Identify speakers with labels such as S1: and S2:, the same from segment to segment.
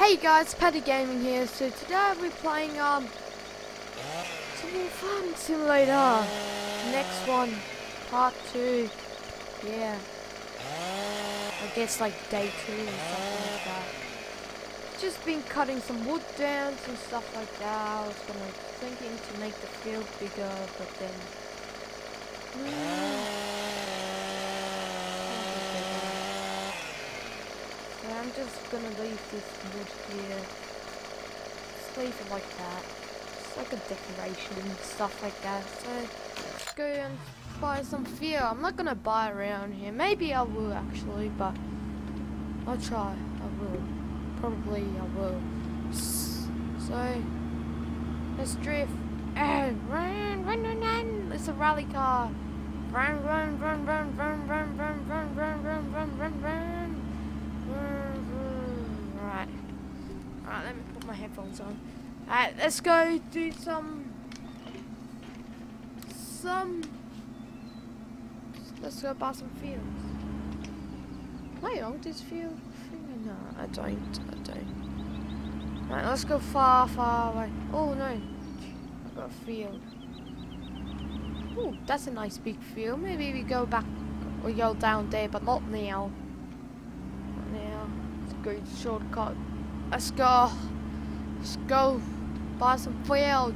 S1: Hey guys, Patty Gaming here. So today we're playing um some Farming Simulator. Next one, part two. Yeah. I guess like day two or something like that. Just been cutting some wood down and stuff like that. I was gonna thinking to make the field bigger, but then. So I'm just gonna leave this wood here. Just leave it like that. It's like a decoration and stuff like that. So let's go and buy some fuel. I'm not gonna buy around here. Maybe I will actually, but I'll try. I will. Probably I will. So let's drift. And run, run, run, run. It's a rally car. Run, run, run, run, run, run, run, run, run, run, run, run, run. Alright, let me put my headphones on. Alright, let's go do some some let's go buy some fields. Am I on this field? No, I don't. I don't. Right, let's go far, far away. Oh no. I've got a field. Oh, that's a nice big field. Maybe we go back we go down there, but not now. Not now. It's a good shortcut. Let's go. Let's go. Buy some field.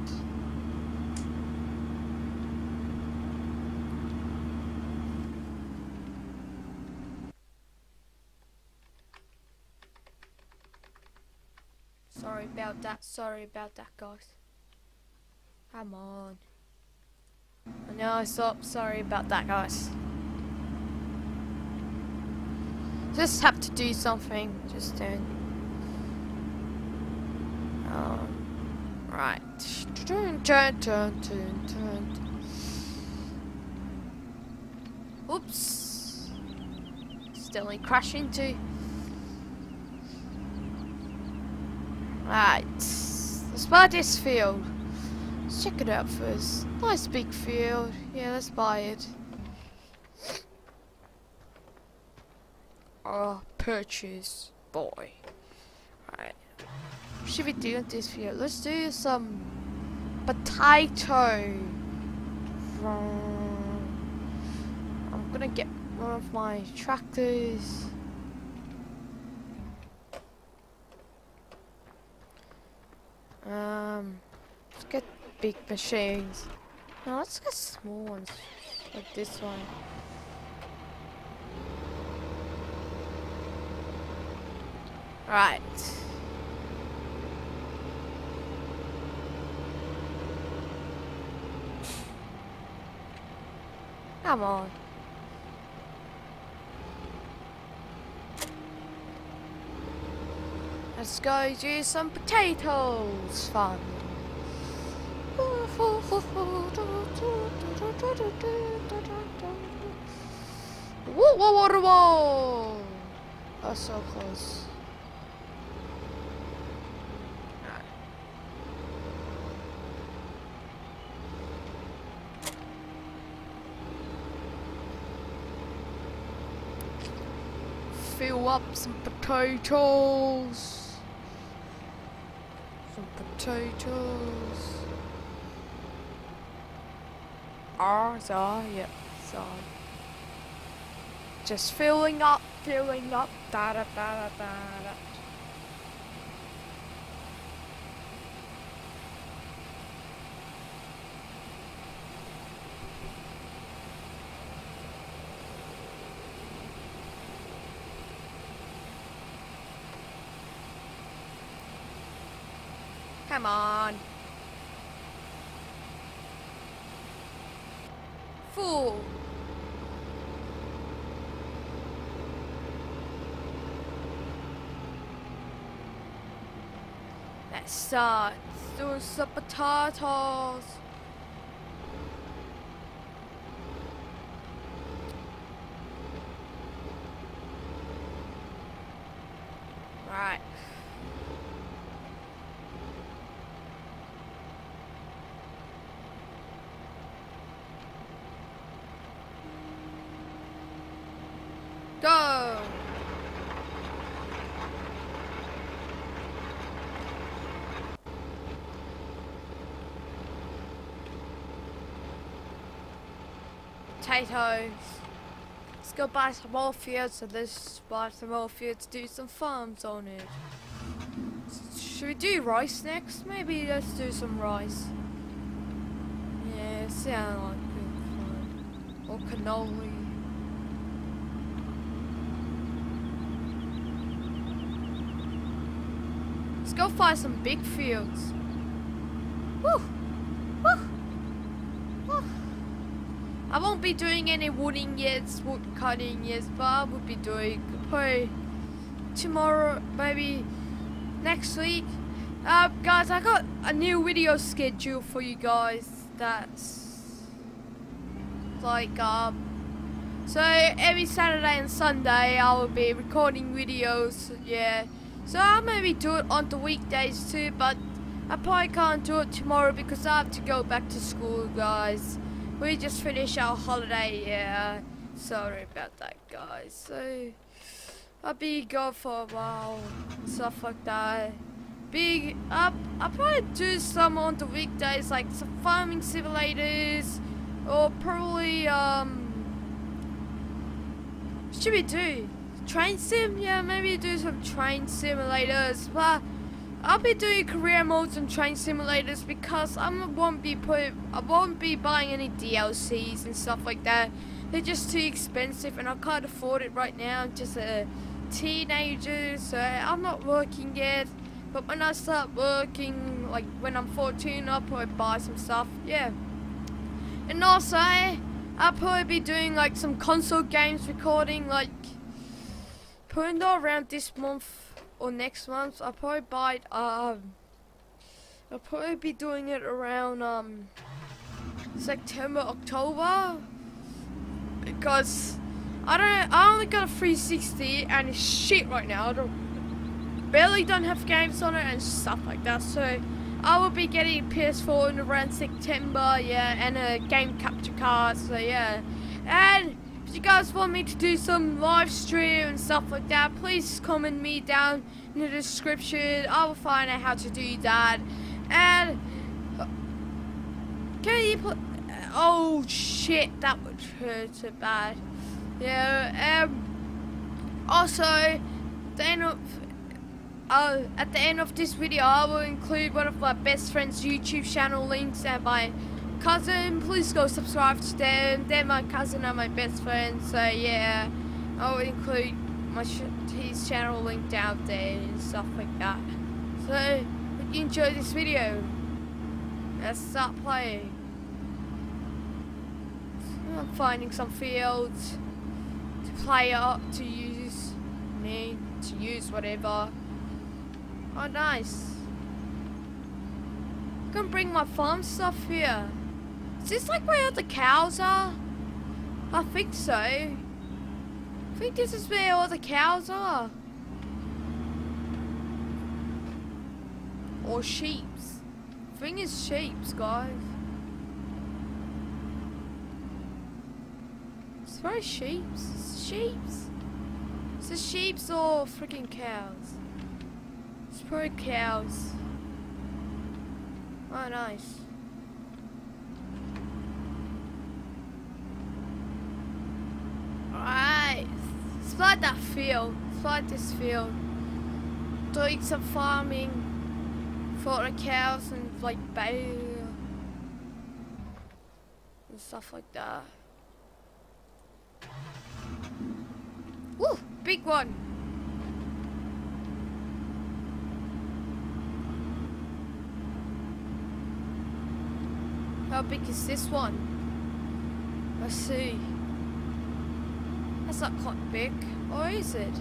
S1: Sorry about that. Sorry about that, guys. Come on. I know I stopped. Sorry about that, guys. Just have to do something. Just doing. Um, right. Oops. Still ain't crash into. Right. Buy this field. Let's check it out first. Nice big field. Yeah, let's buy it. Oh, purchase. Boy. Should we do with this field? Let's do some potato. I'm gonna get one of my tractors. Um, let's get big machines. No, let's get small ones, like this one. Right. Come on. Let's go do some potatoes fun. Whoa, whoa, whoa, whoa! That's so close. Fill up some potatoes. Some potatoes. Ah, sorry, yeah, sorry. Just filling up, filling up, da da da da da Come on. Fool. That sucks. Those supper potatoes. Potatoes. Let's go buy some more fields and let's buy some more fields, to do some farms on it. Should we do rice next? Maybe let's do some rice. Yeah, sound like good fun. Or canola. Let's go find some big fields. Woo! Woo! Woo! I won't be doing any wooding yet, wood cutting yet, but I will be doing probably tomorrow, maybe next week. Uh, guys, I got a new video schedule for you guys. That's like um. So every Saturday and Sunday I will be recording videos. Yeah. So I'll maybe do it on the weekdays too, but I probably can't do it tomorrow because I have to go back to school, guys. We just finished our holiday, yeah. Sorry about that, guys. So I'll be gone for a while, stuff like that. Big up. I'll probably do some on the weekdays, like some farming simulators, or probably um. Should we do? Train sim? Yeah, maybe do some train simulators. But I'll be doing career modes and train simulators because I won't be put. I won't be buying any DLCs and stuff like that. They're just too expensive, and I can't afford it right now. I'm just a teenager, so I'm not working yet. But when I start working, like when I'm 14, I'll probably buy some stuff. Yeah. And also, I'll probably be doing like some console games recording, like Putting around this month or next month. I'll probably buy it, um, I'll probably be doing it around, um, September, October. Because I don't, I only got a 360 and it's shit right now. I don't, barely don't have games on it and stuff like that. So I will be getting PS4 in around September, yeah, and a game capture card. So yeah, and you guys want me to do some live stream and stuff like that, please comment me down in the description. I will find out how to do that. And can you put? Oh shit, that would hurt so bad. Yeah. Um. Also, the end of. Uh, at the end of this video, I will include one of my best friend's YouTube channel links and my cousin, please go subscribe to them. They're my cousin and my best friend, so yeah, I'll include my his channel link down there and stuff like that. So, if you enjoyed this video, let's start playing. I'm finding some fields to play up, to use, me, to use whatever. Oh, nice. I can bring my farm stuff here. Is this like where all the cows are? I think so. I think this is where all the cows are. Or sheeps. Thing is sheeps, guys. It's very sheeps. Sheeps. Is it sheeps or freaking cows? It's probably cows. Oh, nice. Flood that field. Flood this field. Doing some farming for the cows and like bale and stuff like that. Woo! Big one! How big is this one? Let's see. That's not quite big, or is it?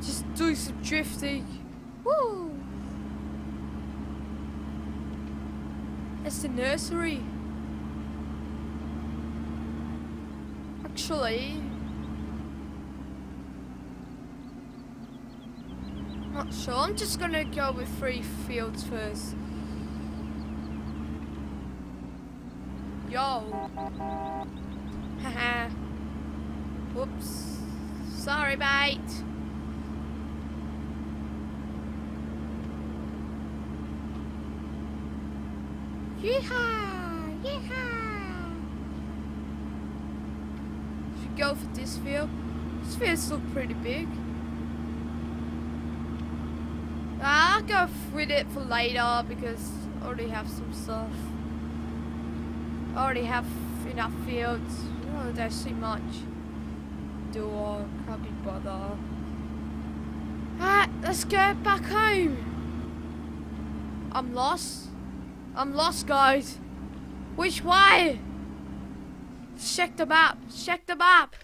S1: Just do some drifting. Woo! That's the nursery. Actually, not sure. I'm just gonna go with three fields first. Yo. Haha. Whoops. Sorry, mate. Yeehaw! Yeehaw! go for this field. This field's look pretty big. Ah, I'll go with it for later because I already have some stuff. I already have enough fields. Oh, there's too much. Do I can't be bothered. Alright, let's go back home. I'm lost. I'm lost, guys. Which way? Check the map. Check the map.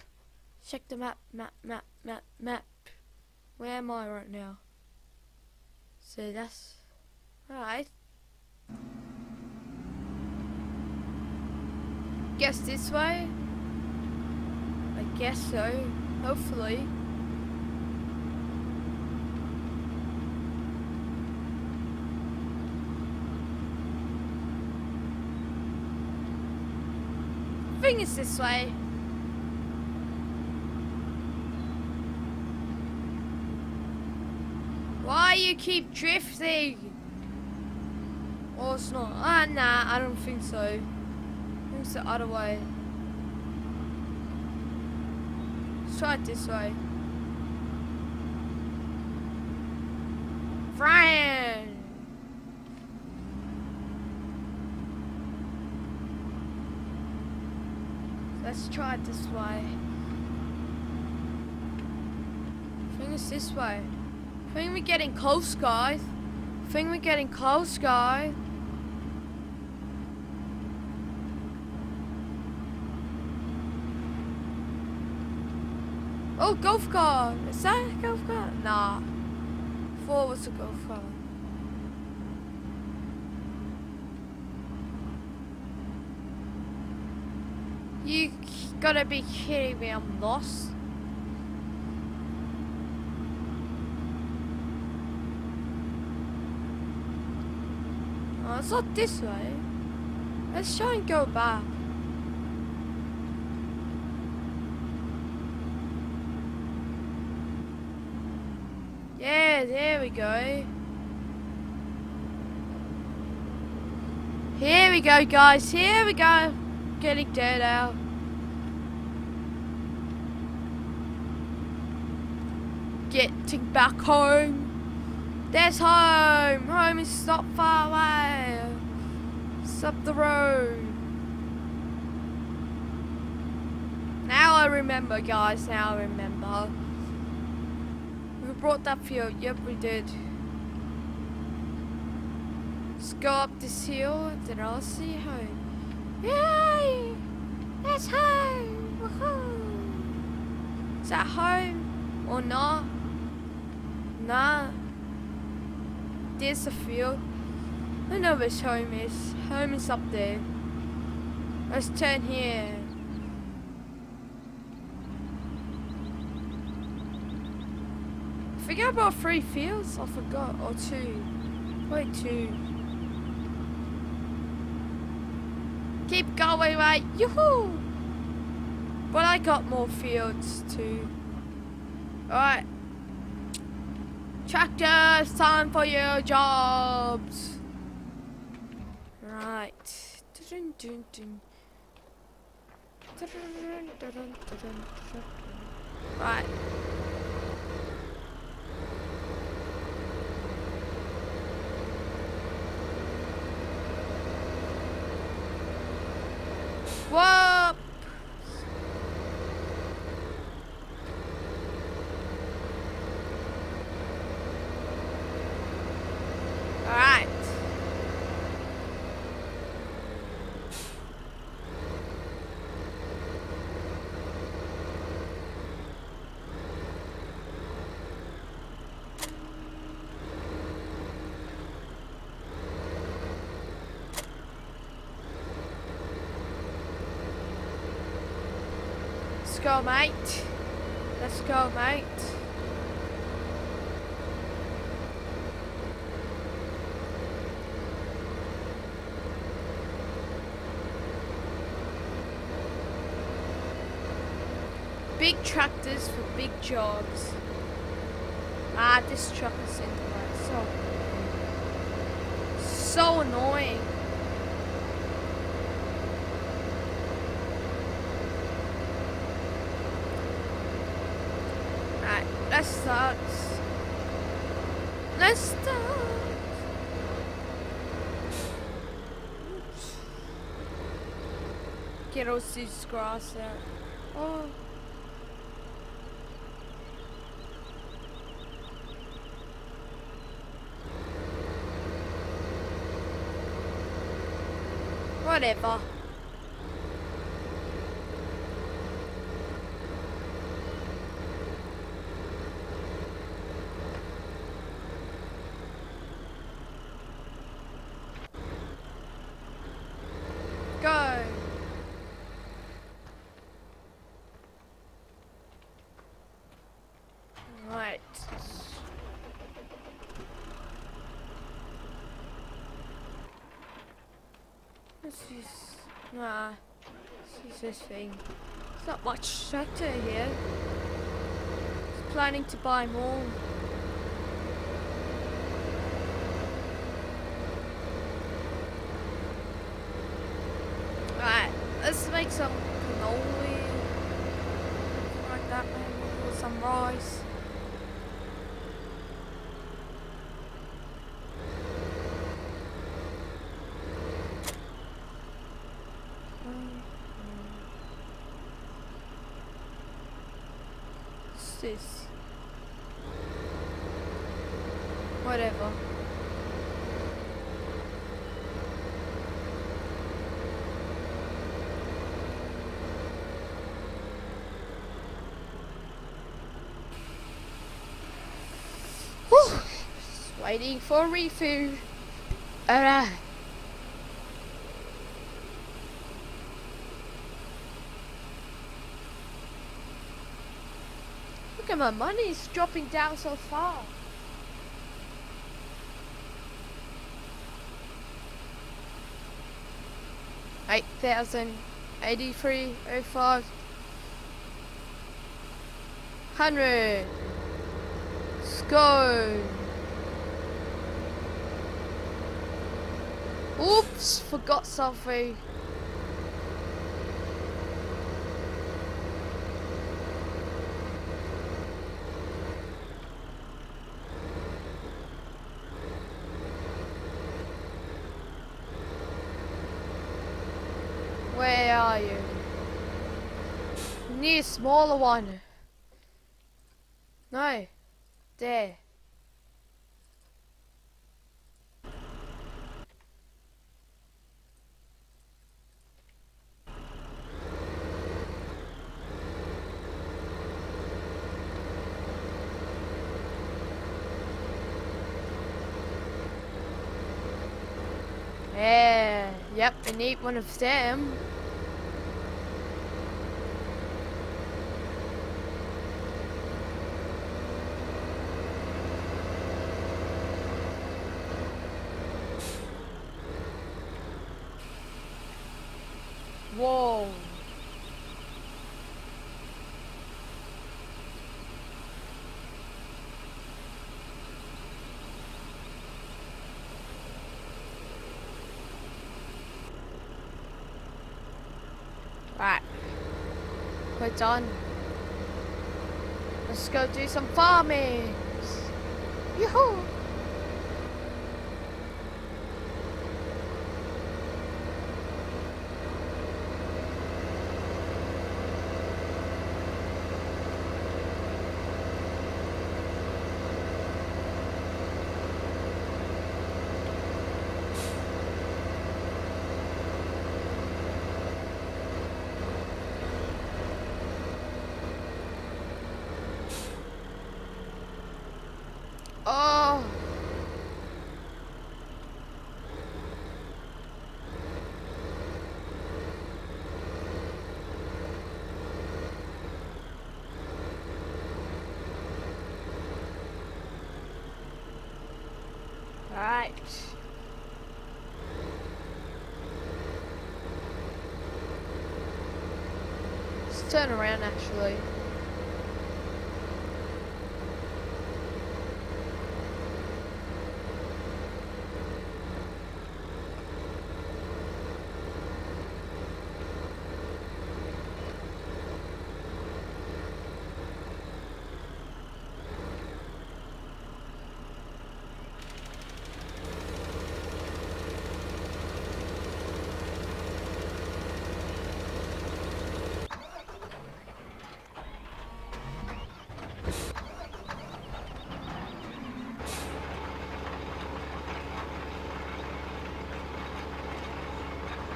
S1: Check the map. Map. Map. Map. Map. Where am I right now? So that's alright. Guess this way. I guess so. Hopefully. I think it's this way. Why you keep drifting? Oh, it's not. Ah, nah, I don't think so. I think it's the other way. Let's try it this way. Brian! Let's try it this way. I think it's this way. I think we're getting close, guys. I think we're getting close, guys. Oh, golf cart. Is that a golf cart? Nah. It was a golf cart. You gotta be kidding me, I'm lost. Oh, it's not this way. Let's try and go back. There we go. Here we go, guys. Here we go. Getting dirt out. Getting back home. There's home. Home is not far away. It's up the road. Now I remember, guys. Now I remember. Brought that field. Yep, we did. Let's go up this hill, then I'll see home. Yay! That's home! Woohoo! Is that home or not? Nah. There's a field. I know where home is. Home is up there. Let's turn here. Think I bought three fields. I forgot. Or two. Wait, two. Keep going, mate. Yoo-hoo! But I got more fields too. Alright. Tractors, time for your jobs. Right. Dun, dun, dun. Right. Whoop! Alright. Let's go, mate. Let's go, mate. Big tractors for big jobs. Ah, this truck is in the way. So, so annoying. Let's start. Let's start. All this grass out. Oh. Whatever. Go. Right. Is nah. Is this thing. There's not much sector here. Just planning to buy more. Right, let's make some canola. Like that maybe, or some rice. What's this? Whatever. Waiting for refill. Alright. My money, it's dropping down so far. Eight thousand eighty-three oh five hundred. Go. Oops, forgot something. Where are you? Need a smaller one. No. There. Yeah, yep, I need one of them. Whoa. Right. We're done. Let's go do some farming. Yoo-hoo! Oh. Right. Let's turn around actually.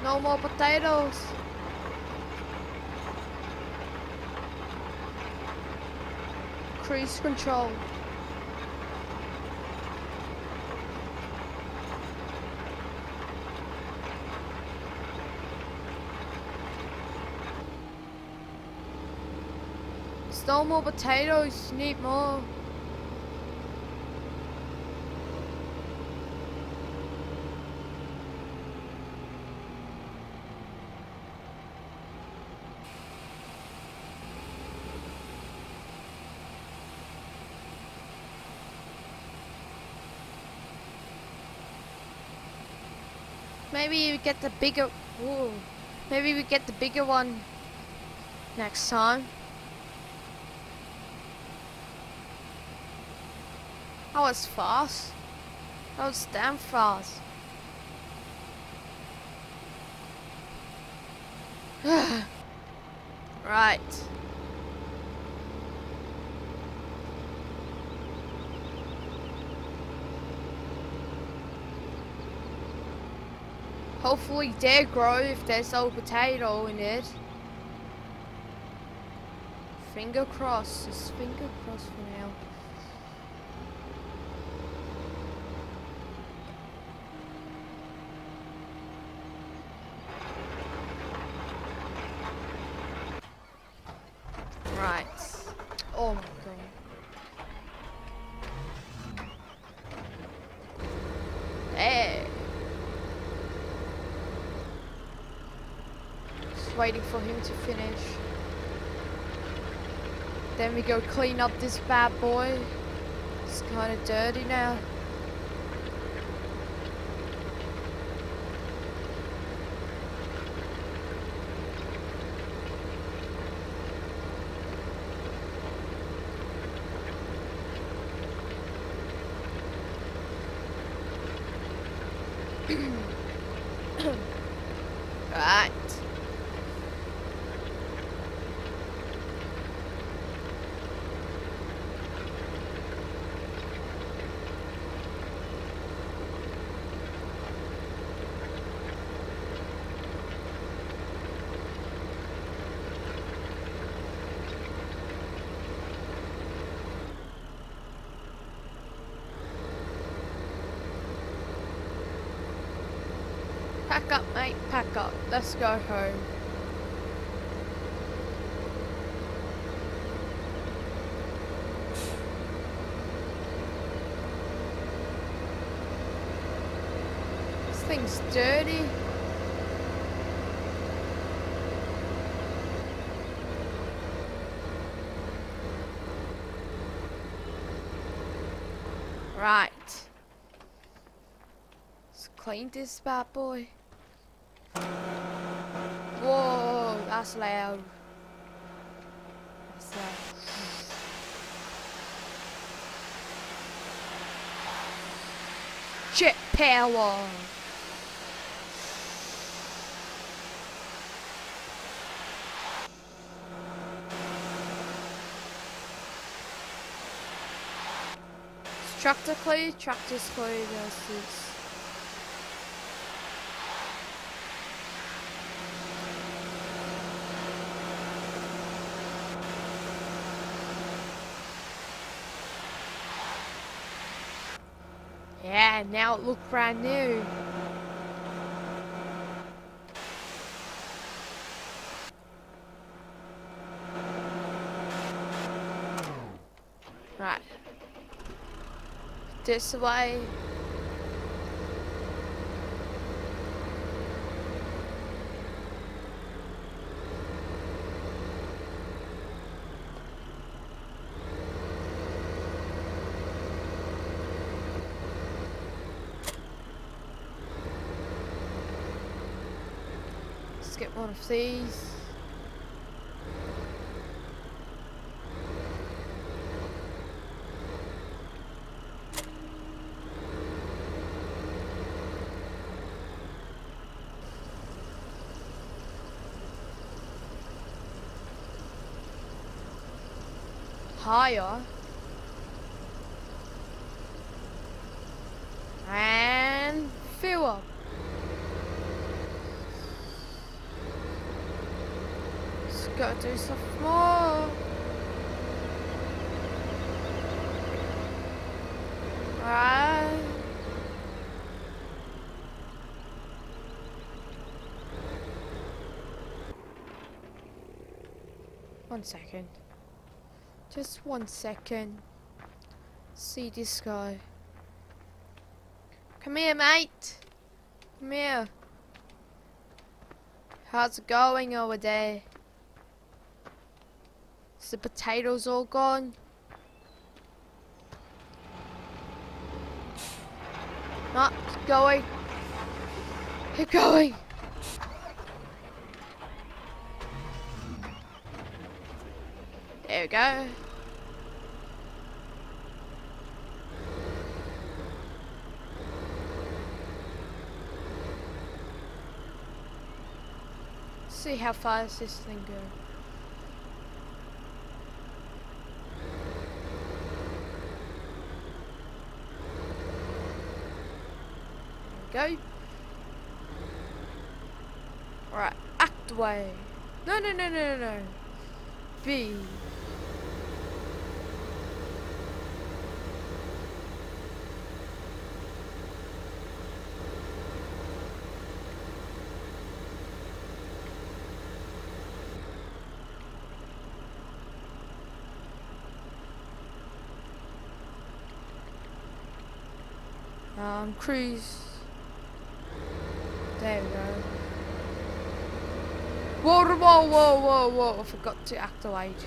S1: No more potatoes. Cruise control. No more potatoes, need more. Maybe we get the bigger. Ooh, maybe we get the bigger one next time. That was fast. That was damn fast. right. Hopefully they grow if there's no potato in it. Finger crossed. Just finger crossed for now. Waiting for him to finish. Then we go clean up this bad boy. It's kind of dirty now. Pack up, mate, pack up. Let's go home. This thing's dirty. Right. Let's clean this bad boy. Whoa, that's loud. That's. Jet power. Tractor clay, tractor's clay, this Yeah, now it looks brand new. Right. This way. Get one of these. Higher. And fill up. Gotta do stuff more. Right. One second. Just one second. See this guy. Come here, mate. Come here. How's it going over there? The potatoes all gone? Not going. Keep going. There we go. See how fast this thing goes. Go. Alright, act away. No, no, no, no, no, no. B. Um, cruise. There we go. Whoa, whoa, whoa, whoa, whoa. I forgot to activate.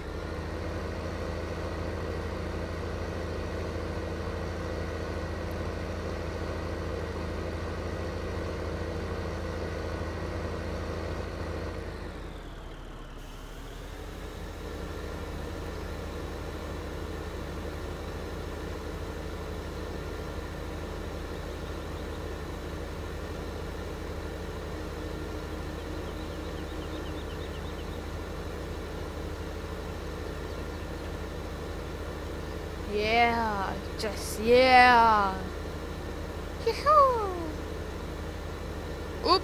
S1: Yeah, just yeah. Yahoo! Oop.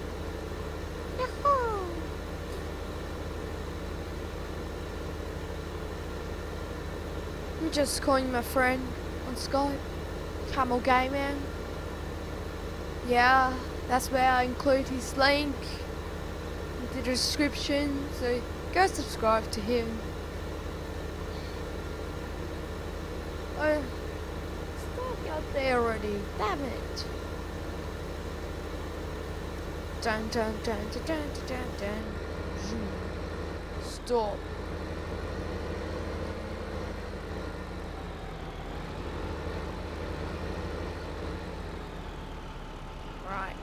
S1: Yahoo! I'm just calling my friend on Skype, Camel Gaming. Yeah, that's where I include his link in the description, so go subscribe to him. Oh, stop out there already. Damn it. Dun dun dun dun dun dun. dun. Stop. Right.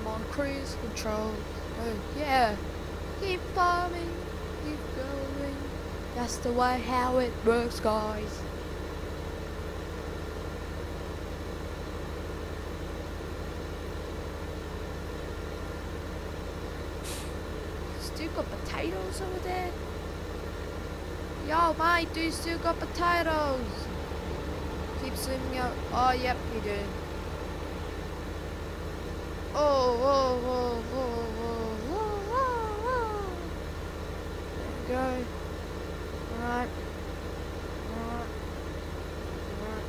S1: I'm on Oh yeah. Keep farming, keep going. That's the way how it works, guys. Still got potatoes over there? Yo, mate, do you still got potatoes? Keep swimming out. Oh, yep, you do. Oh, whoa, whoa, whoa, whoa, whoa, whoa, whoa. There we go. Alright. Alright. Alright.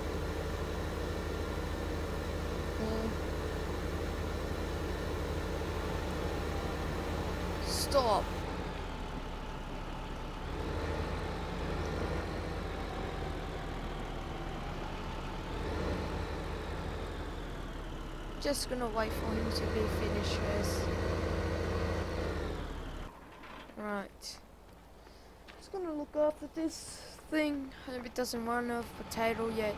S1: Cool. Stop. Just gonna wait for him to be finished. Right. Just gonna look after this thing. Hope it doesn't run out of potato yet.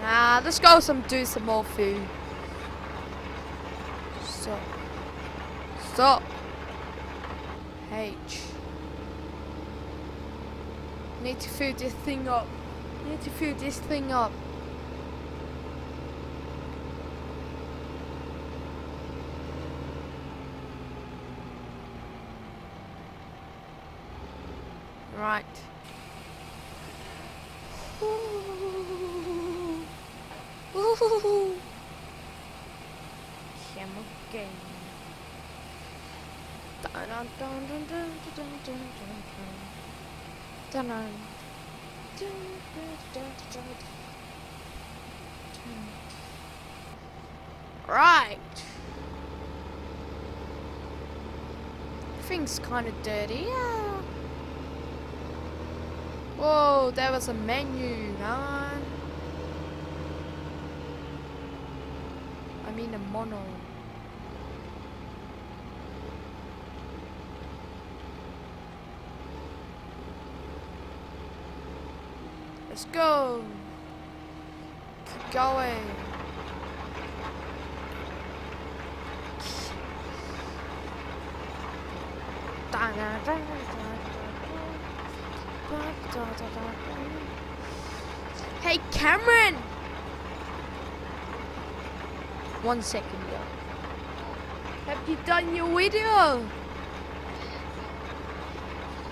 S1: Nah, let's go some do some more food. Stop. Stop. H. Need to fill this thing up need to fill this thing up. Right. Ooh. Ooh. Again. Dun dun dun dun dun dun dun dun dun. dun, dun. Right. Thing's kind of dirty. Yeah. Whoa, there was a menu, man. I mean a mono. Let's go. Keep going. Hey Cameron! One second. Have you done your video?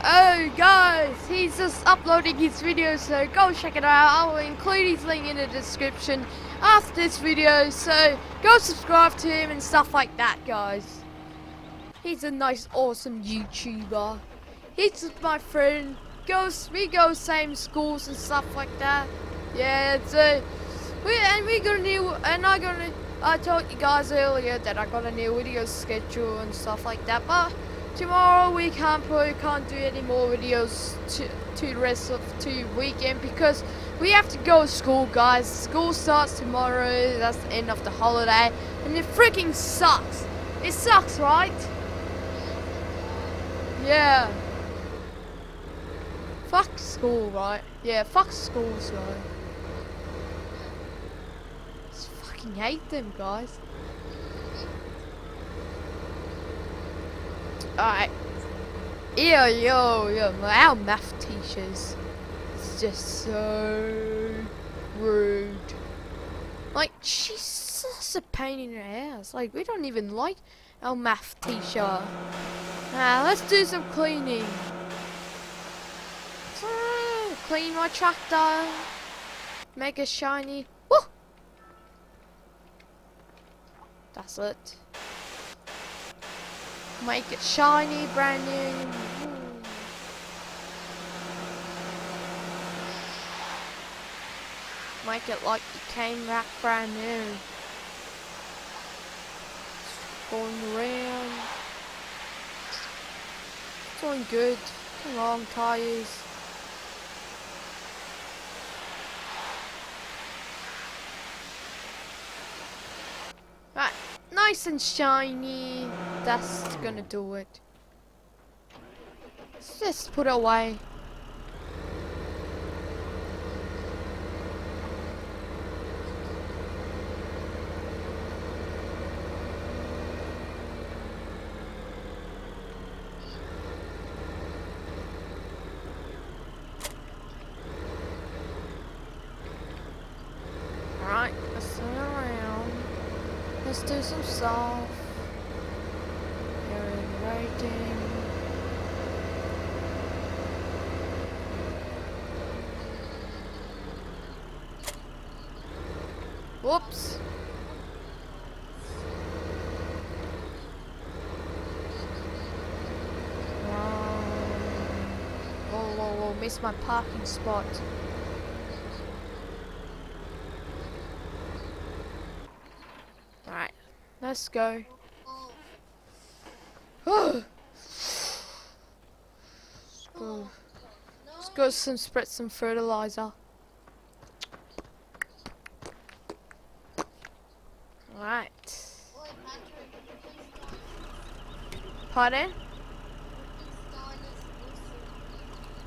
S1: Oh, guys, he's just uploading his video, so go check it out. I will include his link in the description after this video, so go subscribe to him and stuff like that, guys. He's a nice, awesome YouTuber. He's my friend. Goes, we go same schools and stuff like that. Yeah, so we and we got a new and I got a, I told you guys earlier that I got a new video schedule and stuff like that. But tomorrow we can't probably can't do any more videos to to the rest of to weekend because we have to go to school, guys. School starts tomorrow. That's the end of the holiday, and it freaking sucks. It sucks, right? Yeah. Fuck school, right? Yeah, fuck schools, right? Just fucking hate them, guys. Alright. Yo, yo, yo, our math teachers. It's just so rude. Like, she's such a pain in the ass. Like, we don't even like our math teacher. Now, let's do some cleaning. Ah, clean my tractor. Make it shiny. Woo! That's it. Make it shiny, brand new. Make it like it came back brand new. Going around. It's doing good. Long tires. Right, nice and shiny. That's gonna do it. Let's just put it away. Alright, let's turn around. Let's do some soft. Area rating. Whoops. Whoa, whoa, whoa, missed my parking spot. Alright, let's go. let's go. Let's go some spread some fertilizer. Alright. Pardon?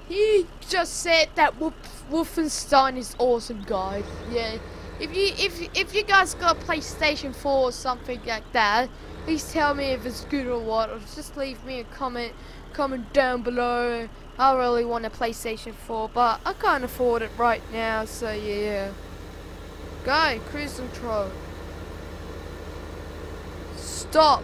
S1: He just said that Wolf Wolfenstein is awesome, guys. Yeah. If you if if you guys got a PlayStation 4 or something like that, please tell me if it's good or what. Or just leave me a comment comment down below. I really want a PlayStation 4, but I can't afford it right now, so yeah. Go, cruise control. Stop.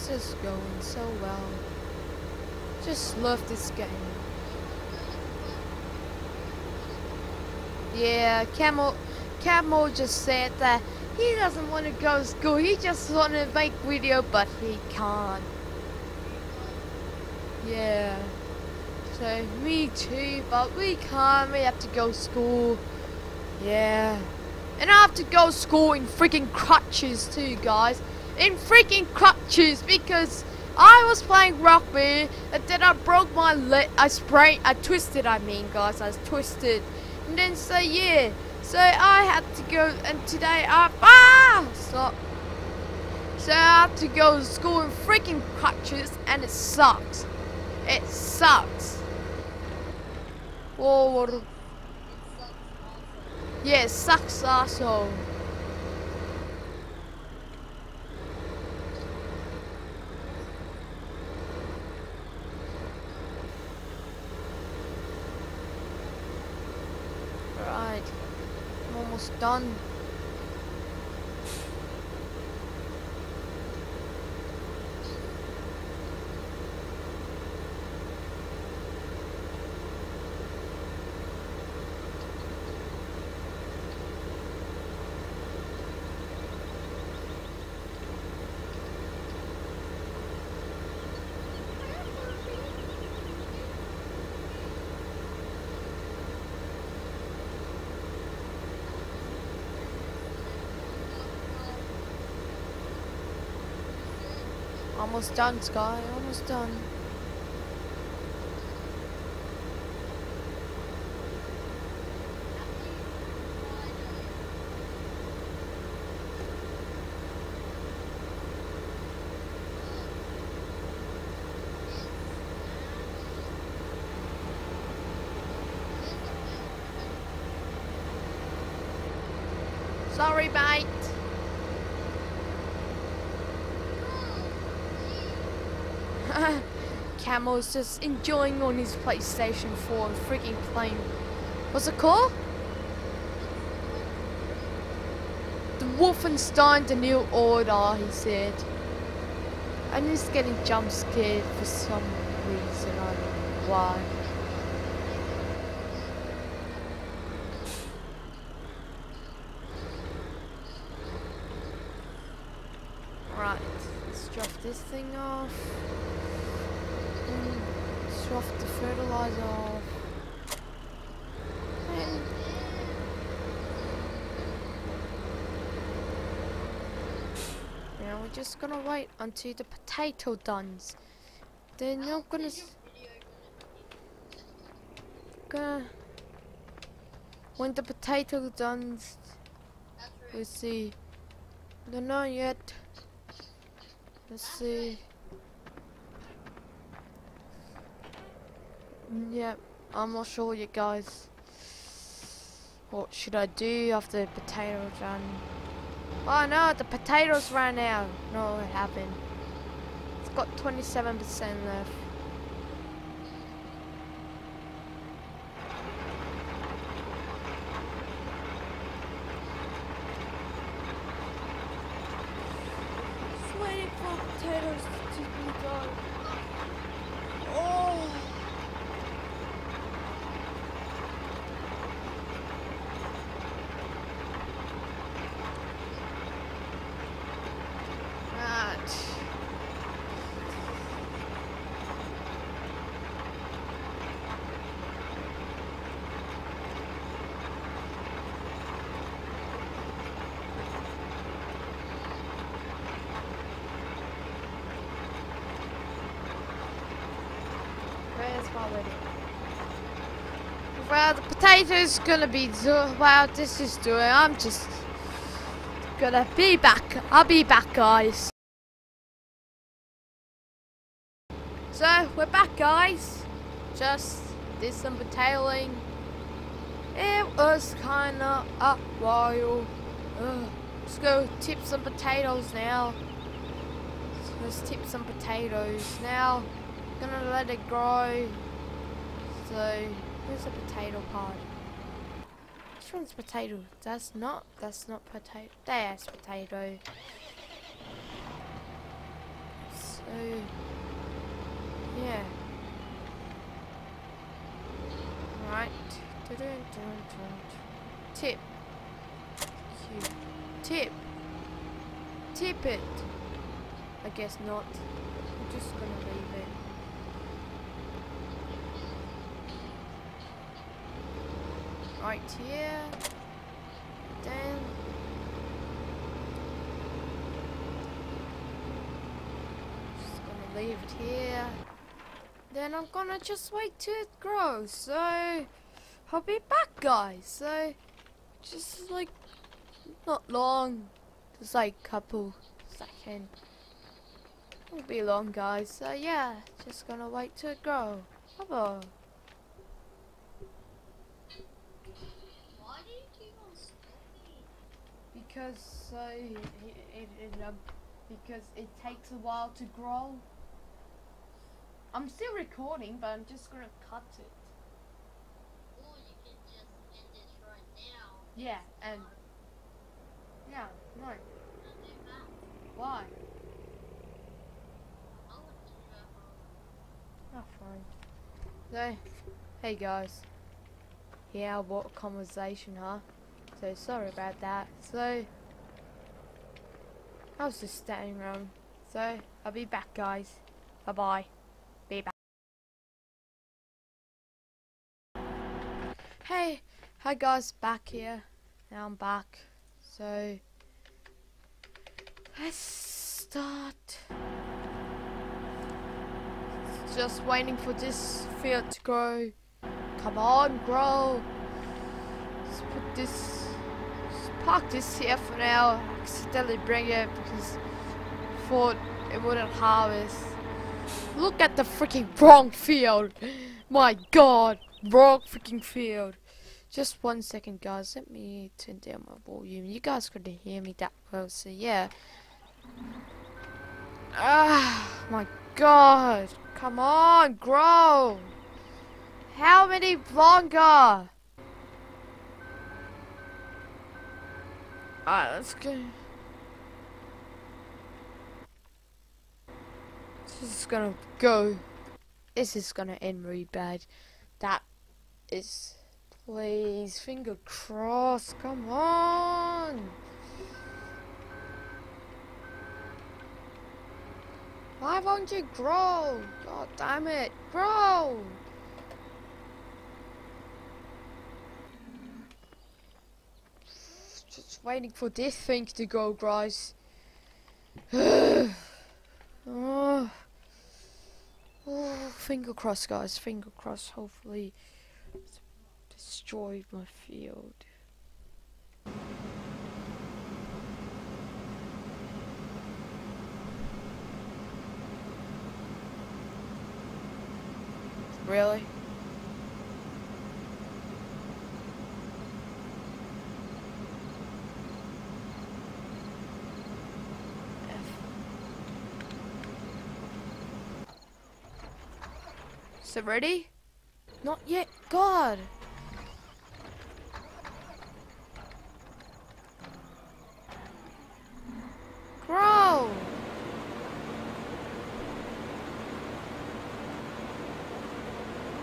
S1: just going so well. Just love this game. Yeah, Camel Camel just said that he doesn't want to go to school, he just want to make video but he can't. Yeah. So me too, but we can't, we have to go to school. Yeah. And I have to go to school in freaking crutches too, guys. In freaking crutches because I was playing rugby and then I broke my leg. I sprained. I twisted. I mean, guys, I was twisted. And then so yeah, so I had to go. And today I ah stop. So I have to go to school in freaking crutches, and it sucks. It sucks. Whoa, what? a- yeah, it sucks asshole. Right. I'm almost done. Almost done, Sky. Almost done. Sorry, mate. Camel's just enjoying on his PlayStation 4 and freaking playing. What's it called? The Wolfenstein The New Order, he said. And he's getting jump scared for some reason, I don't know why. Right, let's drop this thing off. And let's drop the fertilizer off. And now we're just gonna wait until the potato done's. Then I'm gonna gonna when the potato done's we'll see. Don't know yet. Let's see. Mm, Yep, I'm not sure you guys. What should I do after the potatoes run? Oh no, the potatoes ran out. No, it happened. It's got 27% left. Just waiting for potatoes to be done. Oh. Right. already. Well, gonna be do- well, this is doing. I'm just gonna be back. I'll be back, guys. So we're back, guys. Just did some potatoing. It was kinda a while. Ugh. Let's go tip some potatoes now. Let's tip some potatoes now. Gonna let it grow. So here's the potato part? One's potato? That's not. That's not potato. That's potato. So yeah. Right. Tip. Cute. Tip. Tip it. I guess not. I'm just gonna leave it. Right here. Then. Just gonna leave it here. Then I'm gonna just wait till it grows. So I'll be back, guys. So just like not long, just like couple second. Won't be long, guys. So yeah, just gonna wait till it grow. Bye bye.
S2: Why do you keep on stopping?
S1: Because uh, it, it, it, um, because it takes a while to grow. I'm still recording, but I'm just gonna cut it.
S2: Or you can just end this right now.
S1: Yeah, and yeah, no.
S2: and do that.
S1: Why?
S2: I would do that.
S1: Oh, fine. So, hey guys. Yeah, what conversation, huh? So sorry about that. So, I was just standing around. So, I'll be back, guys. Bye bye. Be back. Hey, hi guys, back here. Now I'm back. So, let's start. Just waiting for this field to grow. Come on, grow. Let's put this. Let's park this here for now. Accidentally bring it because thought it wouldn't harvest. Look at the freaking wrong field. My god, wrong freaking field. Just one second, guys. Let me turn down my volume. You guys couldn't hear me that well, so yeah. Ah, my god. Come on, grow. How many longer? Alright, let's go. This is gonna go. This is gonna end really bad. That is. Please, finger crossed. Come on. Why won't you grow? God damn it. Grow. Waiting for this thing to go, guys. oh. oh, finger crossed, guys. Finger crossed. Hopefully, destroy my field. Really? It ready? Not yet. God. Grow.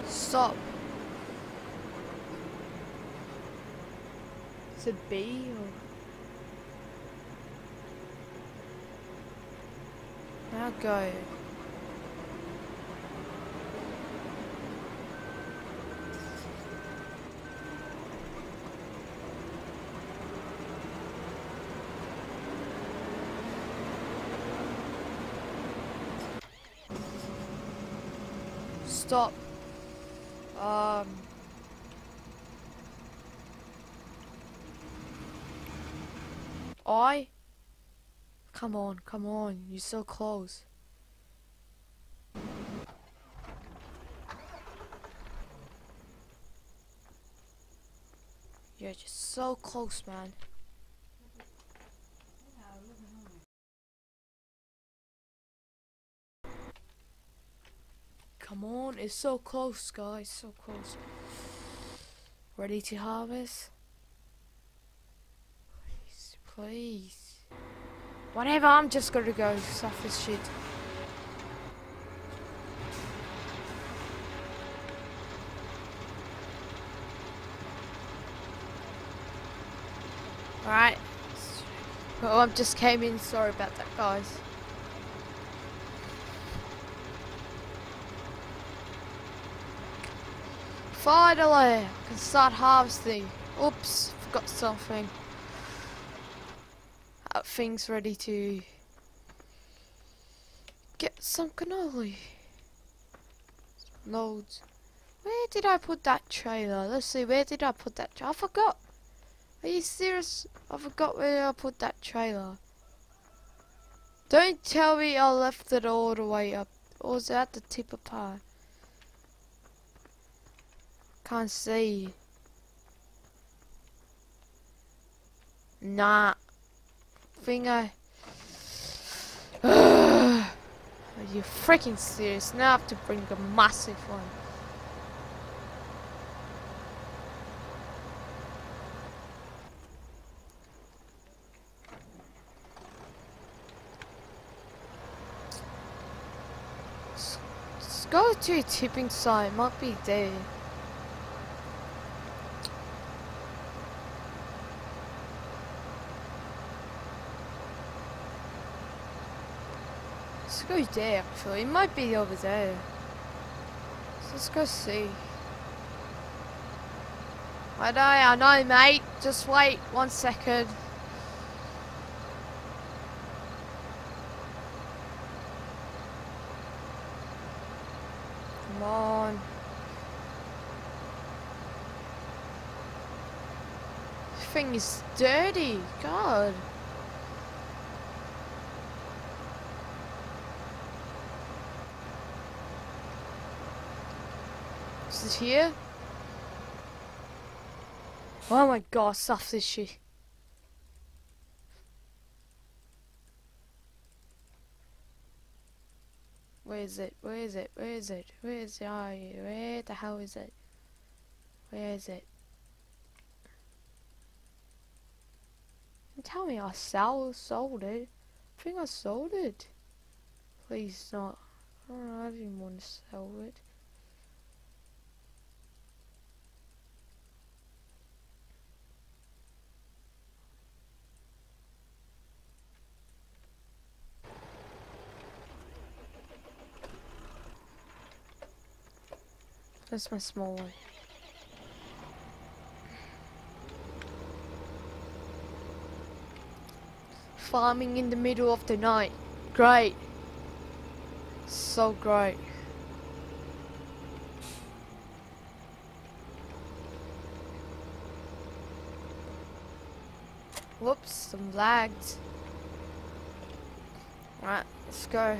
S1: Stop. Is it B or? Now go. Stop. Um. I. Come on, come on. You're so close. You're just so close, man. It's so close, guys. So close. Ready to harvest? Please, please. Whatever, I'm just gonna go stuff this shit. Alright. Oh, I just came in. Sorry about that, guys. Finally, I can start harvesting. Oops, forgot something. That thing's ready to get some canola. Loads. Where did I put that trailer? Let's see, where did I put that I forgot. Are you serious? I forgot where I put that trailer. Don't tell me I left it all the way up. Or was it at the tip apart? Can't see. Nah. Finger. Are you freaking serious? Now I have to bring a massive one. Go to a tipping site. Might be there. Let's there actually. It might be over there. Let's go see. I know, I know mate. Just wait one second. Come on. This thing is dirty. God. Is it here? Oh my god, stuff is she. Where is it? Where is it? Where is it? Where is it? Are you? Where the hell is it? Where is it? Tell me I sell, sold it. I think I sold it. Please not. I don't didn't want to sell it. That's my small one. Farming in the middle of the night. Great. So great. Whoops, some lags. Right, let's go.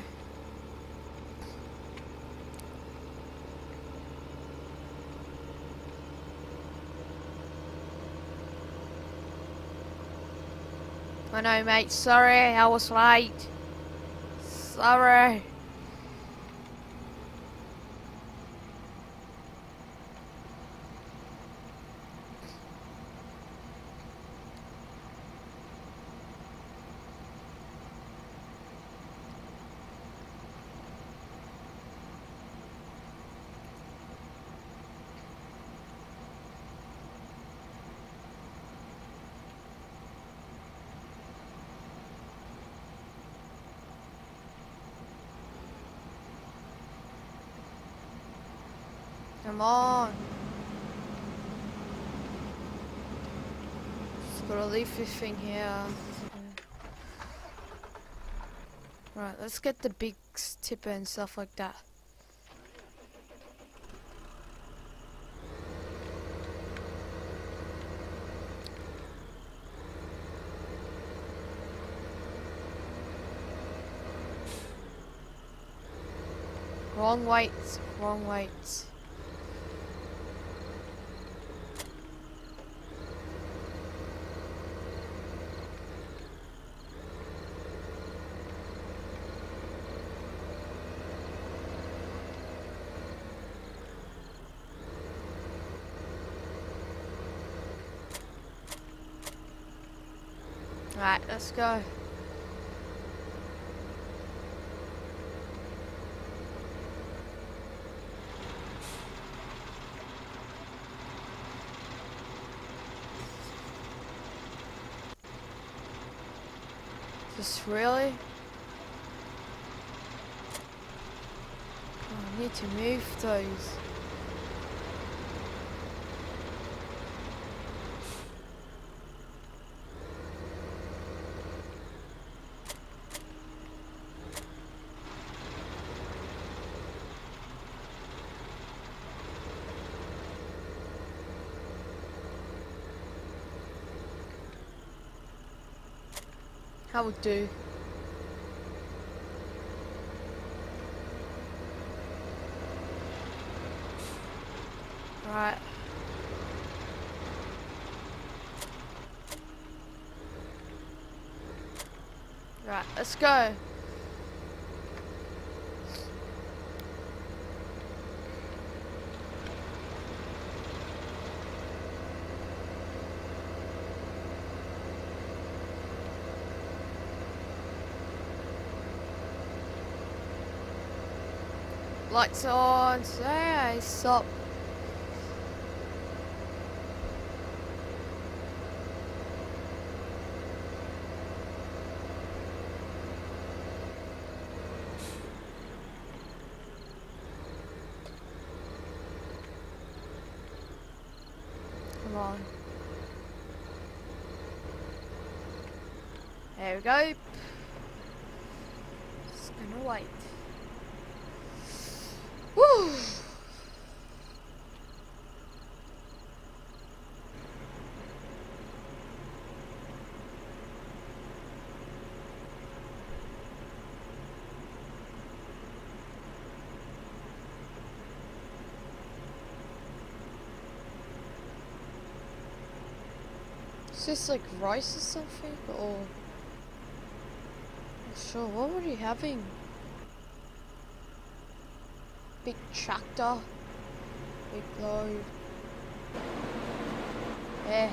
S1: I know, mate. Sorry, I was late. Sorry. Come on. Just gotta leave thing here. Right, let's get the big tipper and stuff like that. Wrong weights. wrong weights. Go. This really? Oh, I need to move those. How would do? Right. Right, let's go. Lights on. Say, stop. Come on. There we go. Just gonna wait. Woo! Is this like rice or something? Or. Not sure, what were you having? Big tractor. Big load. Yeah.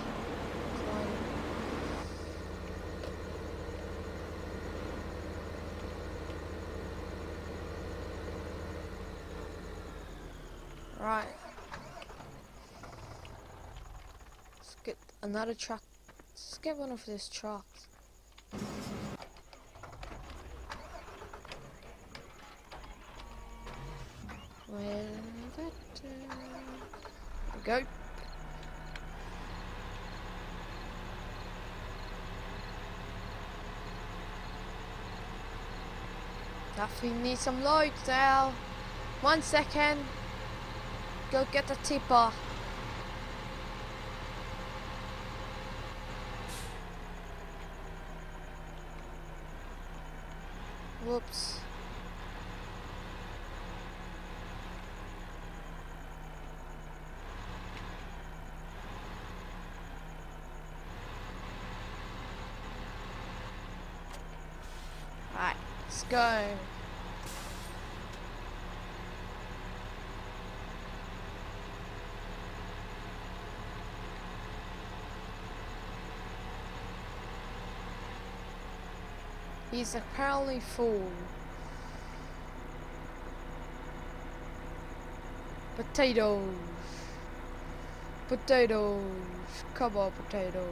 S1: Right. Let's get another truck. Get one of these trucks. Well, that, uh, go. Definitely need some loads now. One second. Go get the tipper. Whoops. Right, let's go. He's apparently full. Potatoes. Potatoes. Come on, potatoes.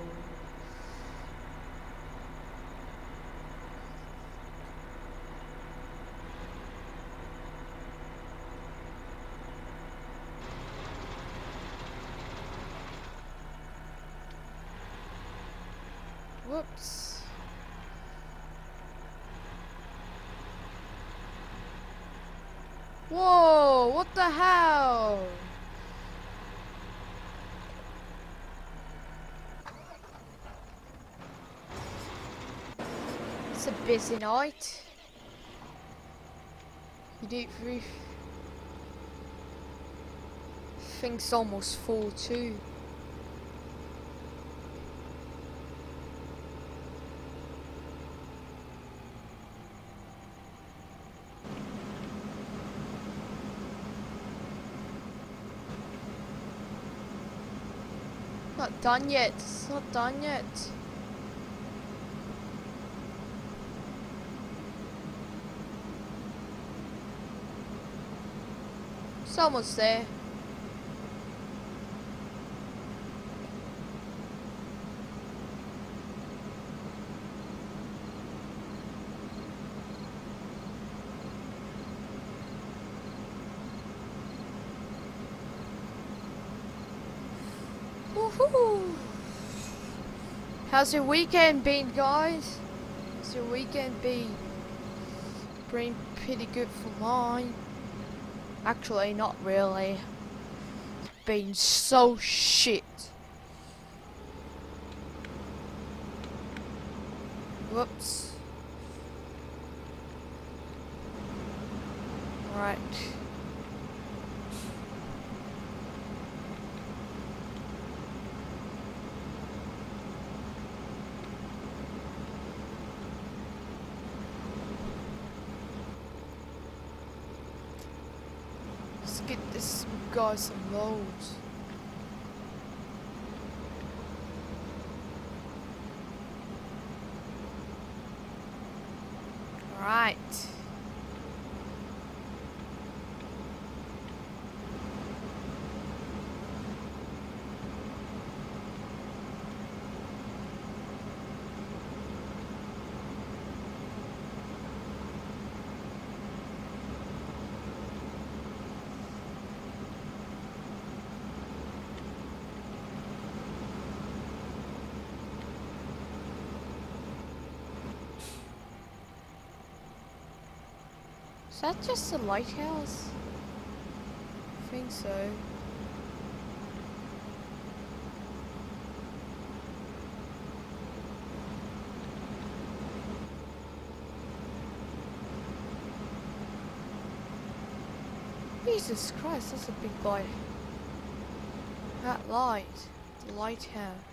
S1: busy night. You do think Thing's almost full too. Not done yet. It's not done yet. It's almost there. How's your weekend been, guys? How's your weekend been? Been pretty good for mine. Actually, not really. It's been so shit. Whoops. Right. Let's get this guy some loads. Right. Is that just a lighthouse? I think so. Jesus Christ, that's a big light. That light, the lighthouse.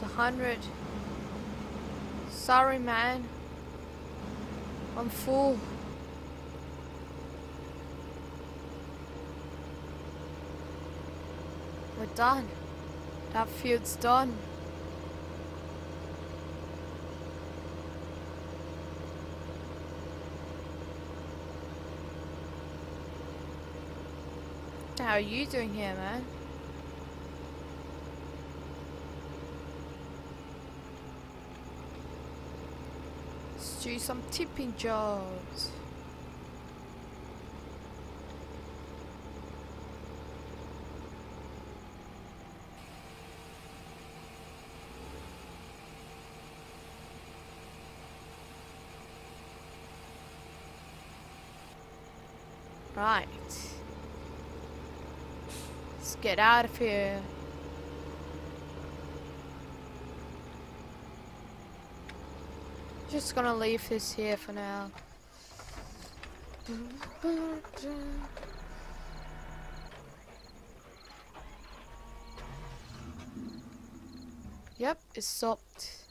S1: It's a hundred. Sorry, man. I'm full. We're done. That field's done. How are you doing here, man? Let's do some tipping jobs. Right. Let's get out of here. Just gonna leave this here for now. Yep, it stopped.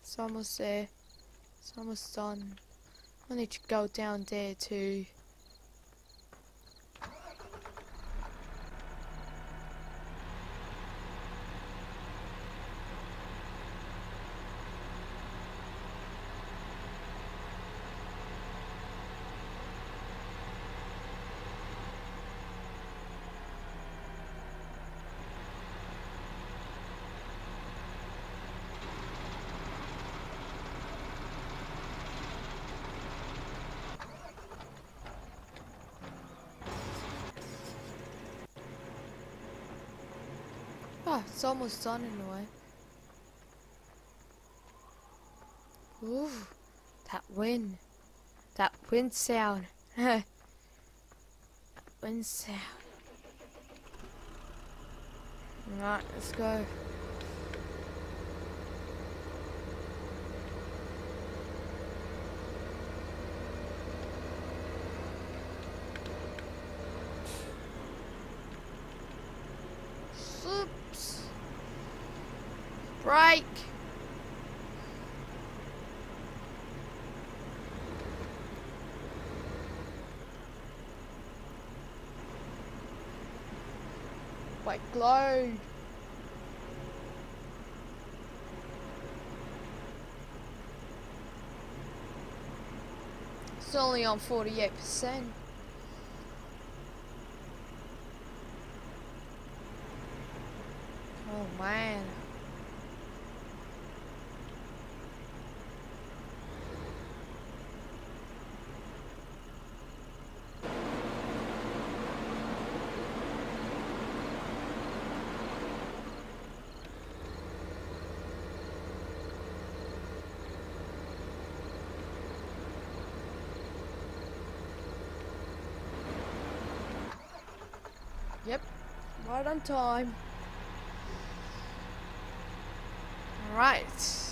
S1: It's almost there. It's almost done. I need to go down there too. Ah, oh, it's almost done in a way. Ooh, that wind. That wind sound. wind sound. Alright, let's go. Oops. Break. It's only on 48%. Oh man. Yep, right on time. Alright.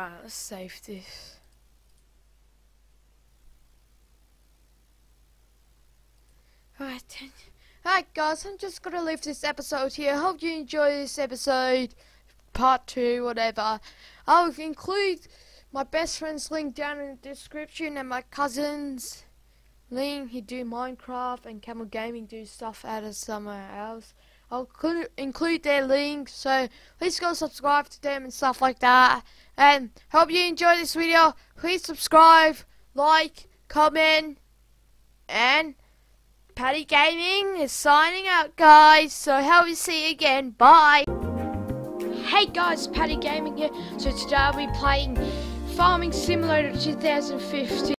S1: Uh, right, let's save this. Alright. Alright guys, I'm just gonna leave this episode here. Hope you enjoy this episode. Part 2, whatever. I'll include my best friend's link down in the description and my cousin's link. He do Minecraft and Camel Gaming do stuff out of somewhere else. I'll include their links, so please go subscribe to them and stuff like that. And hope you enjoy this video. Please subscribe, like, comment, and Patty Gaming is signing out, guys. So hope you see you again. Bye. Hey guys, Patty Gaming here. So today I'll be playing Farming Simulator 2015.